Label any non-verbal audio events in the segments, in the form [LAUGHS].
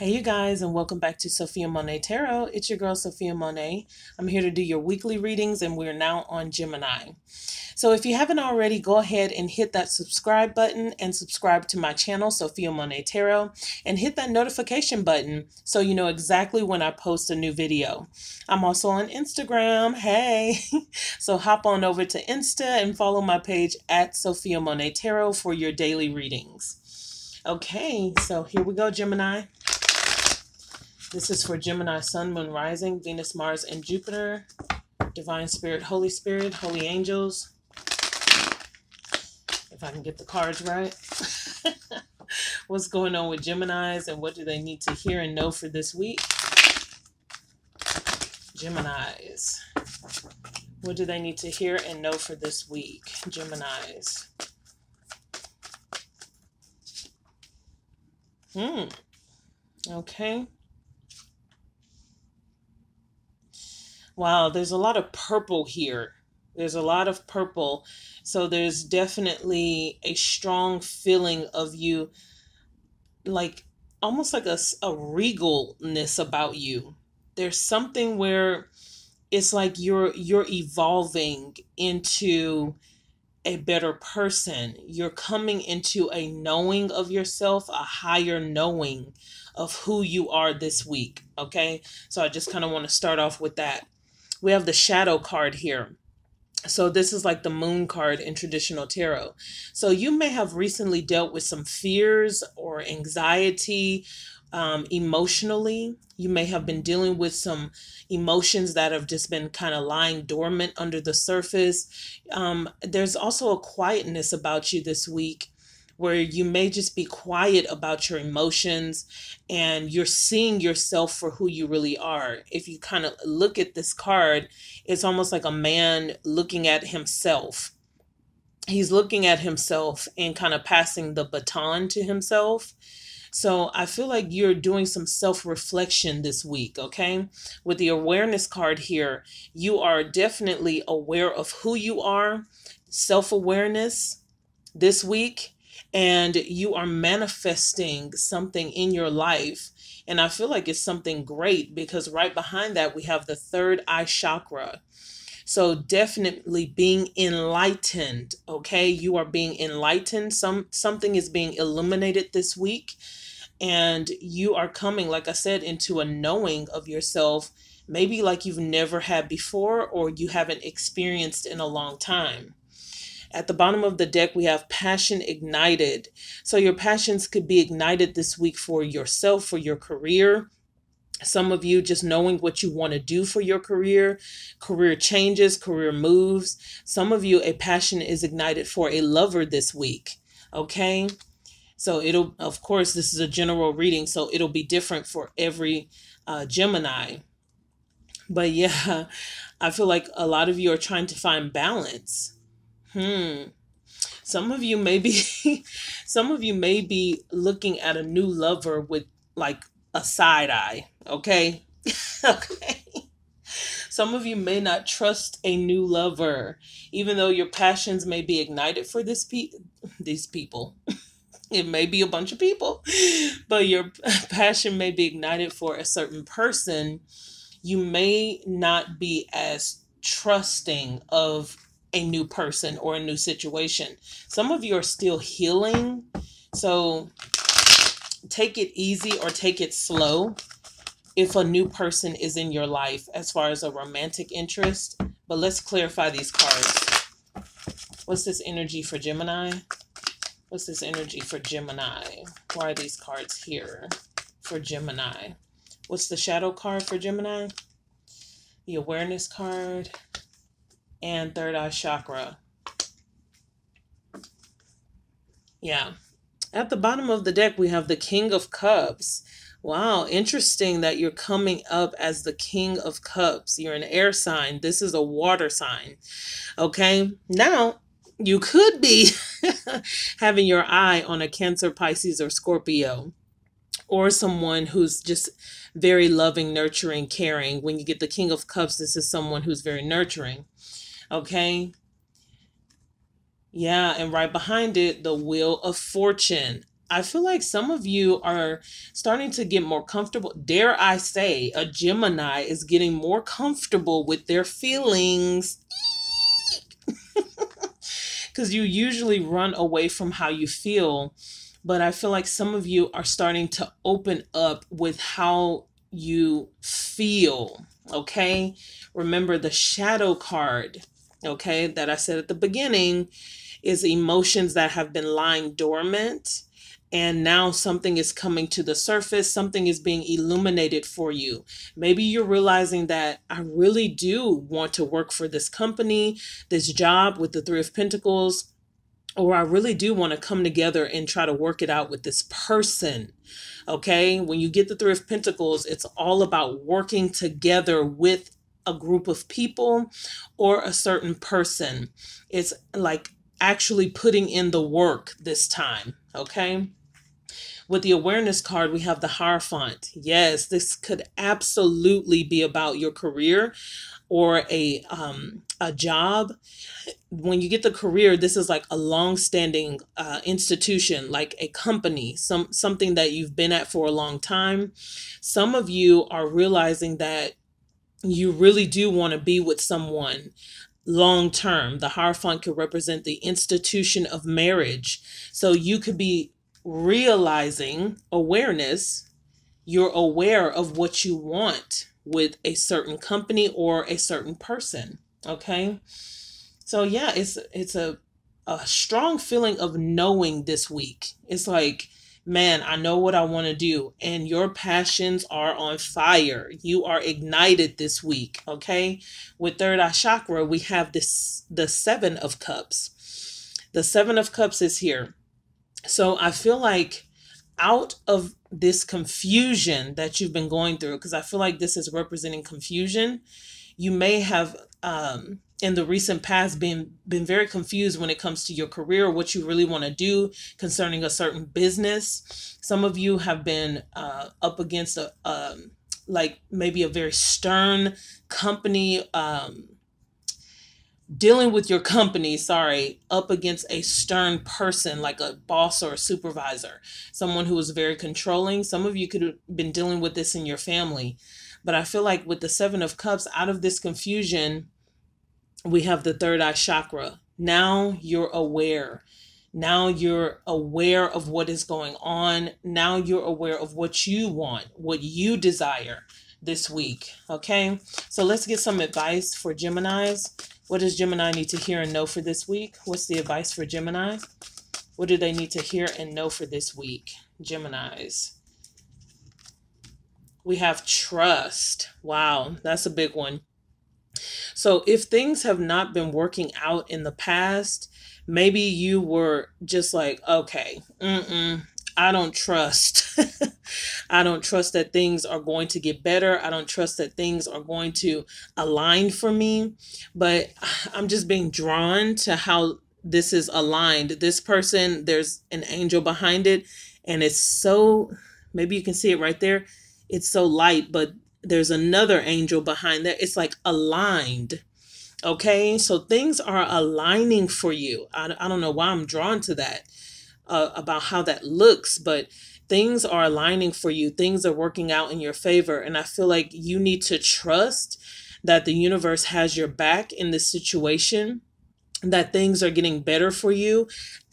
Hey, you guys, and welcome back to Sophiamonay Tarot. It's your girl, Sophiamonay. I'm here to do your weekly readings, and we're now on Gemini. So, if you haven't already, go ahead and hit that subscribe button and subscribe to my channel, Sophiamonay Tarot, and hit that notification button so you know exactly when I post a new video. I'm also on Instagram. Hey, [LAUGHS] so hop on over to Insta and follow my page at Sophiamonay Tarot for your daily readings. Okay, so here we go, Gemini. This is for Gemini, Sun, Moon, Rising, Venus, Mars, and Jupiter. Divine Spirit, Holy Spirit, Holy Angels. If I can get the cards right. [LAUGHS] What's going on with Geminis and what do they need to hear and know for this week? Geminis. What do they need to hear and know for this week? Geminis. Hmm. Okay. Wow, there's a lot of purple here. There's a lot of purple. So there's definitely a strong feeling of you, like almost like a, a regalness about you. There's something where it's like you're you're evolving into a better person. You're coming into a knowing of yourself, a higher knowing of who you are this week. Okay. So I just kind of want to start off with that we have the shadow card here. So this is like the moon card in traditional tarot. So you may have recently dealt with some fears or anxiety um, emotionally. You may have been dealing with some emotions that have just been kind of lying dormant under the surface. Um, there's also a quietness about you this week where you may just be quiet about your emotions and you're seeing yourself for who you really are. If you kind of look at this card, it's almost like a man looking at himself. He's looking at himself and kind of passing the baton to himself. So I feel like you're doing some self reflection this week, okay? With the awareness card here, you are definitely aware of who you are, self awareness this week and you are manifesting something in your life. And I feel like it's something great because right behind that, we have the third eye chakra. So definitely being enlightened, okay? You are being enlightened. Some something is being illuminated this week and you are coming like I said into a knowing of yourself maybe like you've never had before or you haven't experienced in a long time. At the bottom of the deck, we have passion ignited. So your passions could be ignited this week for yourself, for your career. Some of you just knowing what you want to do for your career, career changes, career moves. Some of you, a passion is ignited for a lover this week. Okay. So it'll, of course, this is a general reading, so it'll be different for every uh, Gemini. But yeah, [LAUGHS] I feel like a lot of you are trying to find balance Hmm. Some of you may be [LAUGHS] some of you may be looking at a new lover with like a side eye, okay? [LAUGHS] okay. Some of you may not trust a new lover, even though your passions may be ignited for this pe- these people. [LAUGHS] it may be a bunch of people, but your passion may be ignited for a certain person. You may not be as trusting of a new person or a new situation. Some of you are still healing. So take it easy or take it slow if a new person is in your life as far as a romantic interest. But let's clarify these cards. What's this energy for Gemini? What's this energy for Gemini? Why are these cards here for Gemini? What's the shadow card for Gemini? The awareness card and third eye chakra. Yeah. At the bottom of the deck, we have the King of Cups. Wow, interesting that you're coming up as the King of Cups. You're an air sign. This is a water sign. Okay. Now, you could be [LAUGHS] having your eye on a Cancer, Pisces, or Scorpio, or someone who's just very loving, nurturing, caring. When you get the King of Cups, this is someone who's very nurturing. Okay. Yeah, and right behind it, the Wheel of Fortune. I feel like some of you are starting to get more comfortable. Dare I say, a Gemini is getting more comfortable with their feelings. [LAUGHS] Because you usually run away from how you feel. But I feel like some of you are starting to open up with how you feel. Okay. Remember the shadow card, okay, that I said at the beginning is emotions that have been lying dormant and now something is coming to the surface, something is being illuminated for you. Maybe you're realizing that I really do want to work for this company, this job with the Three of Pentacles, or I really do want to come together and try to work it out with this person. Okay, when you get the Three of Pentacles, it's all about working together with a group of people or a certain person. It's like actually putting in the work this time. Okay. With the awareness card, we have the Hierophant. Yes, this could absolutely be about your career or a um, a job. When you get the career, this is like a long-standing uh, institution, like a company, some something that you've been at for a long time. Some of you are realizing that you really do want to be with someone long term. The Hierophant could represent the institution of marriage. So you could be realizing awareness, you're aware of what you want with a certain company or a certain person. Okay. So yeah, it's it's a a strong feeling of knowing this week. It's like, man, I know what I want to do. And your passions are on fire. You are ignited this week. Okay. With third eye chakra, we have this the seven of cups. The seven of cups is here. So I feel like out of this confusion that you've been going through, because I feel like this is representing confusion, you may have um, in the recent past been been very confused when it comes to your career, what you really want to do concerning a certain business. Some of you have been uh, up against a um, like maybe a very stern company. Um, dealing with your company, sorry, up against a stern person like a boss or a supervisor, someone who is very controlling. Some of you could have been dealing with this in your family. But I feel like with the Seven of Cups, out of this confusion, we have the third eye chakra. Now you're aware. Now you're aware of what is going on. Now you're aware of what you want, what you desire this week. Okay. So let's get some advice for Geminis. What does Gemini need to hear and know for this week? What's the advice for Gemini? What do they need to hear and know for this week? Geminis. We have trust. Wow, that's a big one. So, if things have not been working out in the past, maybe you were just like, okay, mm-mm, I don't trust. [LAUGHS] I don't trust that things are going to get better. I don't trust that things are going to align for me. But [SIGHS] I'm just being drawn to how this is aligned. This person, there's an angel behind it, and it's so maybe you can see it right there. It's so light, but there's another angel behind that. It's like aligned. Okay, so things are aligning for you. I, I don't know why I'm drawn to that uh, about how that looks, but things are aligning for you. Things are working out in your favor. And I feel like you need to trust that the universe has your back in this situation, that things are getting better for you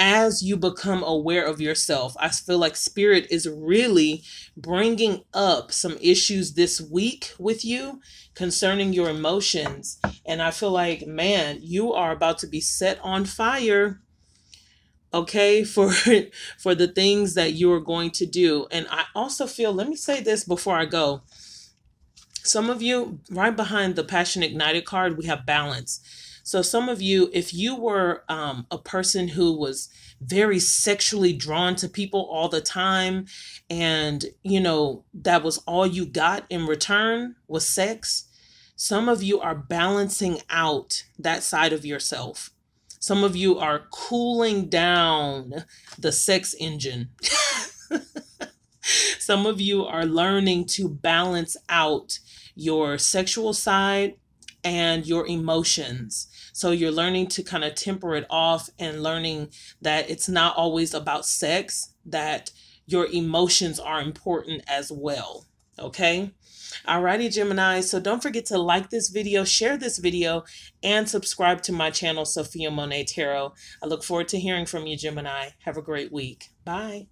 as you become aware of yourself. I feel like spirit is really bringing up some issues this week with you concerning your emotions. And I feel like, man, you are about to be set on fire okay [LAUGHS] for for the things that you are going to do and i also feel let me say this before i go some of you right behind the passion ignited card we have balance so some of you if you were um, a person who was very sexually drawn to people all the time and you know that was all you got in return was sex some of you are balancing out that side of yourself some of you are cooling down the sex engine. [LAUGHS] Some of you are learning to balance out your sexual side and your emotions. So you're learning to kind of temper it off and learning that it's not always about sex. that your emotions are important as well. Okay. Alrighty, Gemini. So don't forget to like this video, share this video, and subscribe to my channel, Sophiamonay Tarot. I look forward to hearing from you, Gemini. Have a great week. Bye.